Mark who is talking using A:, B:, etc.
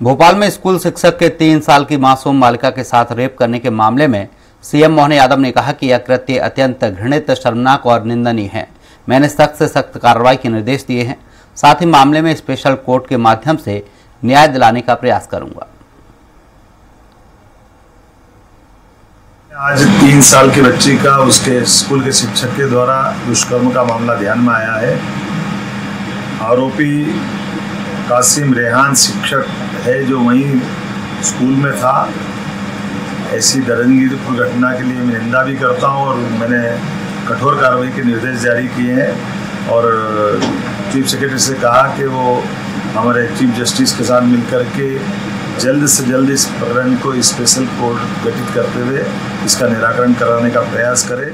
A: भोपाल में स्कूल शिक्षक के तीन साल की मासूम बालिका के साथ रेप करने के मामले में सीएम मोहन यादव ने कहा कि यह कृत्य अत्यंत घृणित, शर्मनाक और निंदनीय है। मैंने सख्त से सख्त कार्रवाई के निर्देश दिए हैं। साथ ही मामले में स्पेशल कोर्ट के माध्यम से न्याय दिलाने का प्रयास करूँगा।
B: आज तीन साल की बच्ची का उसके स्कूल के शिक्षक के द्वारा दुष्कर्म का मामला ध्यान में आया है। आरोपी कासिम रेहान, शिक्षक है जो वहीं स्कूल में था। ऐसी दरंगी घटना के लिए मैं निंदा भी करता हूँ और मैंने कठोर कार्रवाई के निर्देश जारी किए हैं और चीफ सेक्रेटरी से कहा कि वो हमारे चीफ जस्टिस के साथ मिलकर के जल्द से जल्द इस प्रकरण को स्पेशल कोर्ट गठित करते हुए इसका निराकरण कराने का प्रयास करें।